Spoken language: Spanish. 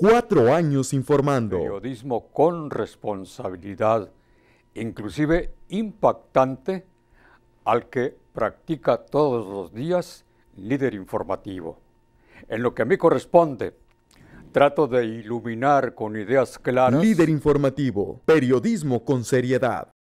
Cuatro años informando. Periodismo con responsabilidad, inclusive impactante, al que practica todos los días líder informativo. En lo que a mí corresponde, trato de iluminar con ideas claras. Líder informativo, periodismo con seriedad.